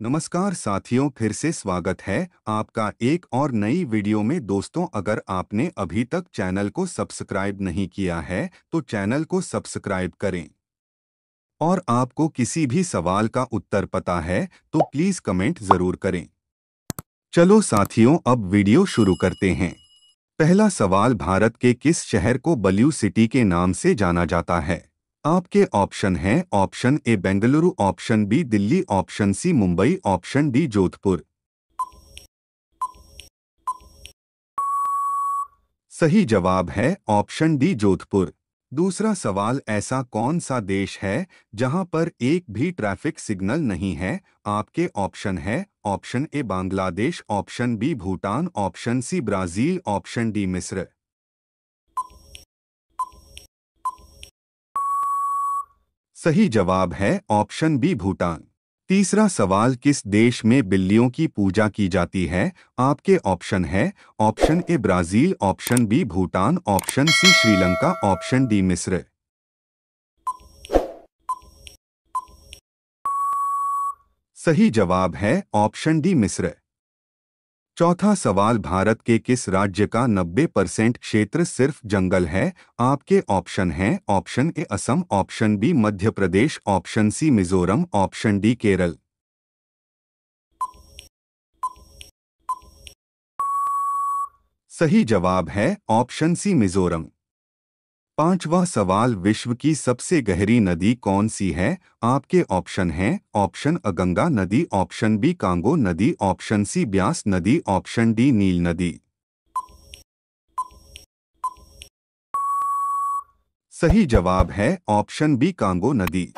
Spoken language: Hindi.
नमस्कार साथियों, फिर से स्वागत है आपका एक और नई वीडियो में। दोस्तों, अगर आपने अभी तक चैनल को सब्सक्राइब नहीं किया है तो चैनल को सब्सक्राइब करें। और आपको किसी भी सवाल का उत्तर पता है तो प्लीज़ कमेंट ज़रूर करें। चलो साथियों, अब वीडियो शुरू करते हैं। पहला सवाल भारत के किस शहर को बल्यू सिटी के नाम से जाना जाता है? आपके ऑप्शन हैं option A Bengaluru, option B Delhi, option C Mumbai, option D Jodhpur. सही जवाब है ऑप्शन डी जोधपुर। दूसरा सवाल, ऐसा कौन सा देश है जहाँ पर एक भी ट्रैफ़िक सिग्नल नहीं है? आपके ऑप्शन है option A Bangladesh, option B Bhutan, option C Brazil, option D मिस्र। सही जवाब है ऑप्शन बी भूटान। तीसरा सवाल, किस देश में बिल्लियों की पूजा की जाती है? आपके ऑप्शन है option A Brazil, option B Bhutan, option C Sri Lanka, option D मिस्र। सही जवाब है ऑप्शन डी मिस्र। चौथा सवाल भारत के किस राज्य का 90 परसेंट क्षेत्र सिर्फ़ जंगल है? आपके ऑप्शन हैं option A Assam, option B Madhya Pradesh, option C Mizoram, option D Kerala. सही जवाब है ऑप्शन सी मिजोरम। पांचवा सवाल विश्व की सबसे गहरी नदी कौन सी है? आपके ऑप्शन हैं, ऑप्शन अ गंगा नदी, ऑप्शन बी कांगो नदी, ऑप्शन सी ब्यास नदी, ऑप्शन डी नील नदी। सही जवाब है ऑप्शन बी कांगो नदी।